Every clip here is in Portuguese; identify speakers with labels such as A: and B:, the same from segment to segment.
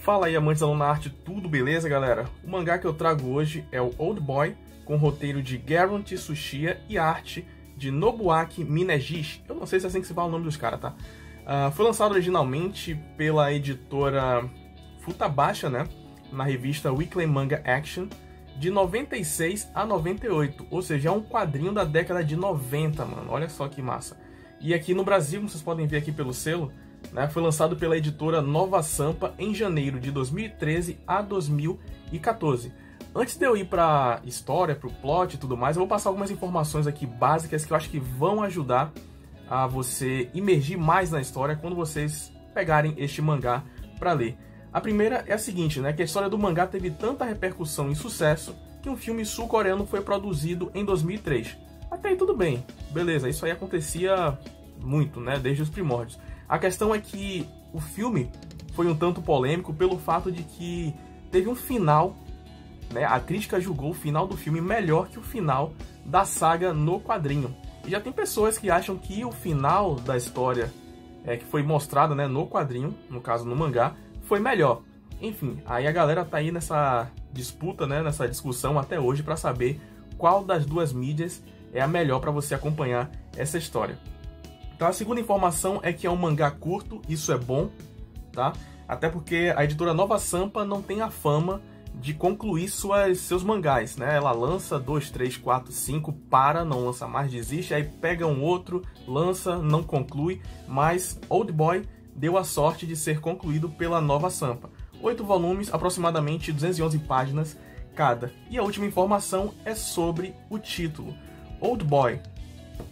A: Fala aí, amantes da Luna Arte, tudo beleza, galera? O mangá que eu trago hoje é o Old Boy, com roteiro de Guarantee Tsuchiya e arte de Nobuaki Minegishi. Eu não sei se é assim que se fala o nome dos caras, tá? Uh, foi lançado originalmente pela editora Futabasha, né? Na revista Weekly Manga Action, de 96 a 98. Ou seja, é um quadrinho da década de 90, mano. Olha só que massa. E aqui no Brasil, como vocês podem ver aqui pelo selo, né, foi lançado pela editora Nova Sampa em janeiro de 2013 a 2014. Antes de eu ir para história, para o plot e tudo mais, eu vou passar algumas informações aqui básicas que eu acho que vão ajudar a você imergir mais na história quando vocês pegarem este mangá para ler. A primeira é a seguinte, né, que a história do mangá teve tanta repercussão e sucesso que um filme sul-coreano foi produzido em 2003. Até aí tudo bem, beleza, isso aí acontecia muito, né, desde os primórdios. A questão é que o filme foi um tanto polêmico pelo fato de que teve um final, né? A crítica julgou o final do filme melhor que o final da saga no quadrinho. E já tem pessoas que acham que o final da história é, que foi mostrada né, no quadrinho, no caso no mangá, foi melhor. Enfim, aí a galera tá aí nessa disputa, né, nessa discussão até hoje para saber qual das duas mídias é a melhor para você acompanhar essa história. Então a segunda informação é que é um mangá curto, isso é bom, tá? Até porque a editora Nova Sampa não tem a fama de concluir suas, seus mangás, né? Ela lança dois, três, quatro, cinco, para, não lança mais, desiste, aí pega um outro, lança, não conclui, mas Old Boy deu a sorte de ser concluído pela Nova Sampa. Oito volumes, aproximadamente 211 páginas cada. E a última informação é sobre o título. Old Boy,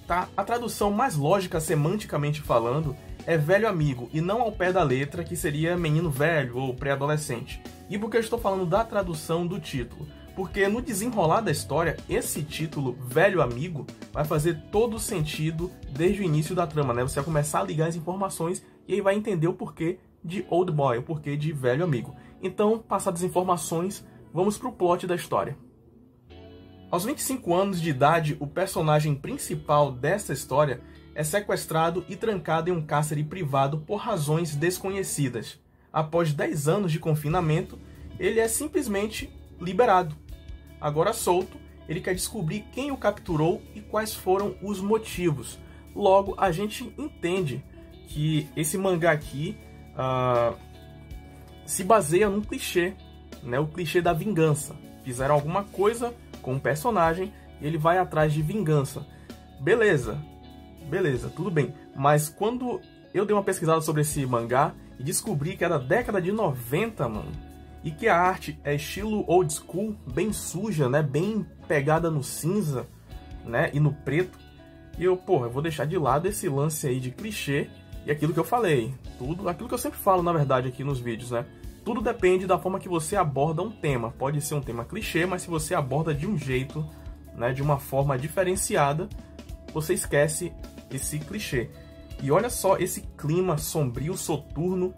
A: tá? A tradução mais lógica semanticamente falando é velho amigo e não ao pé da letra que seria menino velho ou pré-adolescente. E por que eu estou falando da tradução do título? Porque no desenrolar da história, esse título, Velho Amigo, vai fazer todo sentido desde o início da trama, né? Você vai começar a ligar as informações e aí vai entender o porquê de Old Boy, o porquê de Velho Amigo. Então, passadas as informações, vamos pro plot da história. Aos 25 anos de idade, o personagem principal desta história é sequestrado e trancado em um cárcere privado por razões desconhecidas. Após 10 anos de confinamento, ele é simplesmente liberado. Agora solto, ele quer descobrir quem o capturou e quais foram os motivos. Logo, a gente entende que esse mangá aqui uh, se baseia num clichê, né? o clichê da vingança. Fizeram alguma coisa com um personagem e ele vai atrás de vingança. Beleza, beleza, tudo bem. Mas quando eu dei uma pesquisada sobre esse mangá e descobri que era da década de 90, mano, e que a arte é estilo old school, bem suja, né, bem pegada no cinza, né, e no preto. E eu, porra, eu vou deixar de lado esse lance aí de clichê e aquilo que eu falei, tudo, aquilo que eu sempre falo, na verdade, aqui nos vídeos, né? Tudo depende da forma que você aborda um tema. Pode ser um tema clichê, mas se você aborda de um jeito, né, de uma forma diferenciada, você esquece esse clichê. E olha só esse clima sombrio, soturno,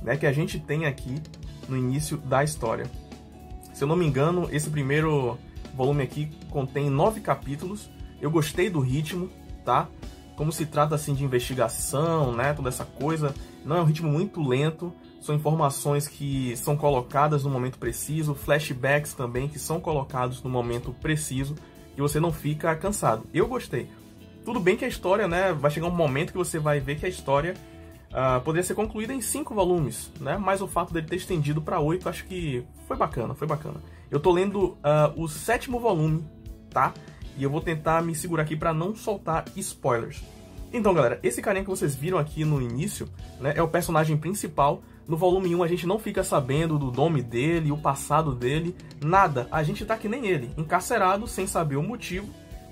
A: né, que a gente tem aqui no início da história. Se eu não me engano, esse primeiro volume aqui contém nove capítulos. Eu gostei do ritmo, tá? Como se trata assim de investigação, né, toda essa coisa, não é um ritmo muito lento, são informações que são colocadas no momento preciso, flashbacks também que são colocados no momento preciso e você não fica cansado. Eu gostei. Tudo bem que a história, né, vai chegar um momento que você vai ver que a história uh, poderia ser concluída em cinco volumes, né, mas o fato dele ter estendido para oito, acho que foi bacana, foi bacana. Eu tô lendo uh, o sétimo volume, tá? E eu vou tentar me segurar aqui para não soltar spoilers. Então, galera, esse carinha que vocês viram aqui no início, né, é o personagem principal. No volume 1 a gente não fica sabendo do nome dele, o passado dele, nada. A gente tá que nem ele, encarcerado, sem saber o motivo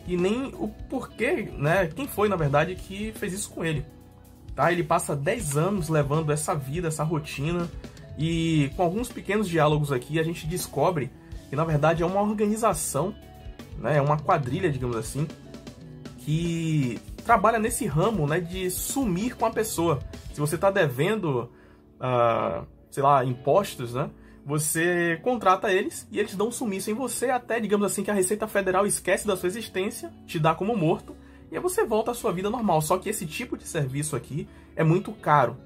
A: e nem o porquê, né, quem foi, na verdade, que fez isso com ele. Tá? Ele passa 10 anos levando essa vida, essa rotina, e com alguns pequenos diálogos aqui a gente descobre que, na verdade, é uma organização, né, é uma quadrilha, digamos assim, que trabalha nesse ramo, né, de sumir com a pessoa. Se você está devendo, uh, sei lá, impostos, né, você contrata eles e eles dão um sumiço em você até, digamos assim, que a Receita Federal esquece da sua existência, te dá como morto e aí você volta à sua vida normal. Só que esse tipo de serviço aqui é muito caro,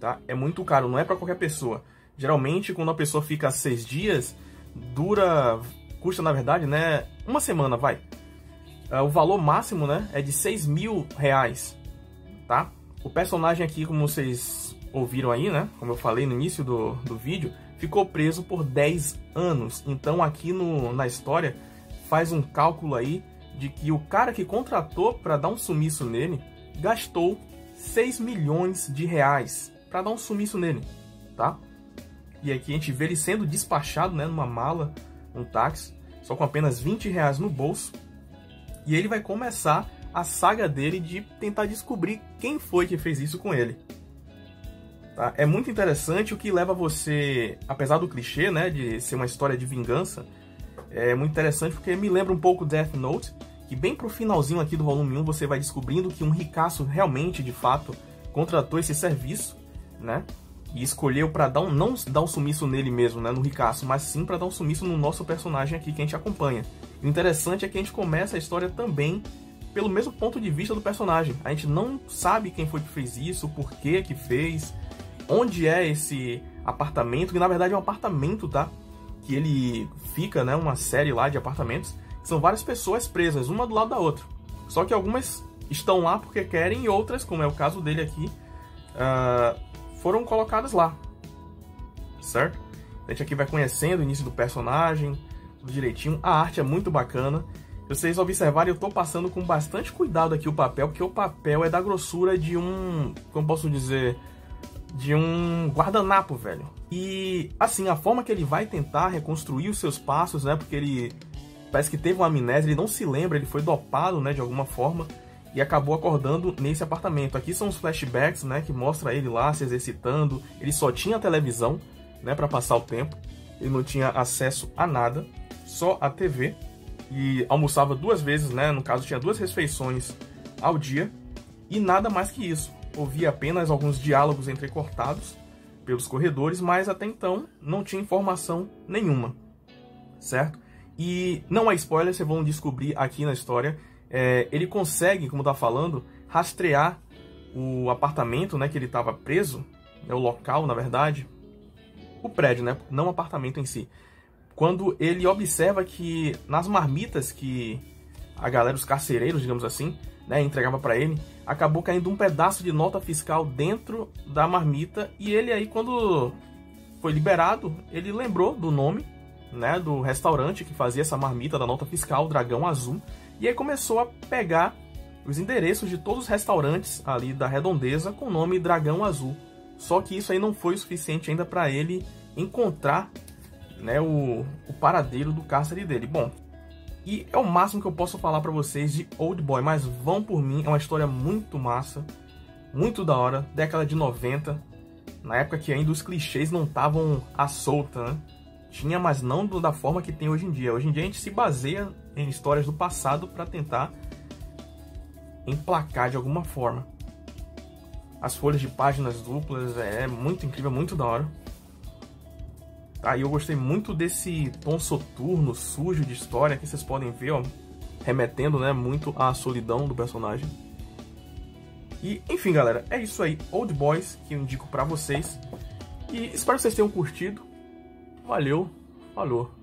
A: tá? É muito caro, não é para qualquer pessoa. Geralmente, quando a pessoa fica seis dias, dura, custa na verdade, né, uma semana, vai. Uh, o valor máximo, né, é de 6 mil reais, tá? O personagem aqui, como vocês ouviram aí, né, como eu falei no início do, do vídeo, ficou preso por 10 anos. Então aqui no, na história faz um cálculo aí de que o cara que contratou para dar um sumiço nele gastou 6 milhões de reais para dar um sumiço nele, tá? E aqui a gente vê ele sendo despachado, né, numa mala, um táxi, só com apenas 20 reais no bolso. E ele vai começar a saga dele de tentar descobrir quem foi que fez isso com ele. Tá? É muito interessante o que leva você, apesar do clichê, né, de ser uma história de vingança, é muito interessante porque me lembra um pouco Death Note, que bem pro finalzinho aqui do volume 1 você vai descobrindo que um ricaço realmente, de fato, contratou esse serviço, né? E escolheu para dar um, não dar um sumiço nele mesmo, né, no ricaço, mas sim para dar um sumiço no nosso personagem aqui que a gente acompanha. O interessante é que a gente começa a história também pelo mesmo ponto de vista do personagem. A gente não sabe quem foi que fez isso, por que que fez, onde é esse apartamento, que na verdade é um apartamento, tá? Que ele fica, né? Uma série lá de apartamentos. São várias pessoas presas, uma do lado da outra. Só que algumas estão lá porque querem e outras, como é o caso dele aqui, uh, foram colocadas lá. Certo? A gente aqui vai conhecendo o início do personagem, tudo direitinho. A arte é muito bacana. Vocês observarem, eu estou passando com bastante cuidado aqui o papel, porque o papel é da grossura de um, como posso dizer, de um guardanapo, velho. E assim, a forma que ele vai tentar reconstruir os seus passos, né? Porque ele parece que teve uma amnésia, ele não se lembra, ele foi dopado, né, de alguma forma e acabou acordando nesse apartamento. Aqui são os flashbacks, né, que mostra ele lá se exercitando. Ele só tinha televisão, né, para passar o tempo. Ele não tinha acesso a nada, só a TV e almoçava duas vezes, né, no caso tinha duas refeições ao dia e nada mais que isso ouvia apenas alguns diálogos entrecortados pelos corredores, mas até então não tinha informação nenhuma, certo? E não é spoiler, vocês vão descobrir aqui na história. É, ele consegue, como tá falando, rastrear o apartamento, né, que ele estava preso, é o local, na verdade, o prédio, né, não o apartamento em si. Quando ele observa que nas marmitas que a galera, os carcereiros, digamos assim, né, entregava para ele, acabou caindo um pedaço de nota fiscal dentro da marmita e ele aí quando foi liberado, ele lembrou do nome, né, do restaurante que fazia essa marmita da nota fiscal, Dragão Azul, e aí começou a pegar os endereços de todos os restaurantes ali da redondeza com o nome Dragão Azul. Só que isso aí não foi o suficiente ainda para ele encontrar né, o, o paradeiro do cárcere dele. Bom, e é o máximo que eu posso falar para vocês de Old Boy, mas vão por mim, é uma história muito massa, muito da hora, década de 90, na época que ainda os clichês não estavam à solta, né? Tinha, mas não da forma que tem hoje em dia. Hoje em dia a gente se baseia em histórias do passado para tentar emplacar de alguma forma. As folhas de páginas duplas é muito incrível, muito da hora. Aí eu gostei muito desse tom soturno, sujo de história que vocês podem ver, ó, remetendo, né, muito à solidão do personagem. E, enfim, galera, é isso aí, Old Boys, que eu indico para vocês. E espero que vocês tenham curtido. Valeu, falou.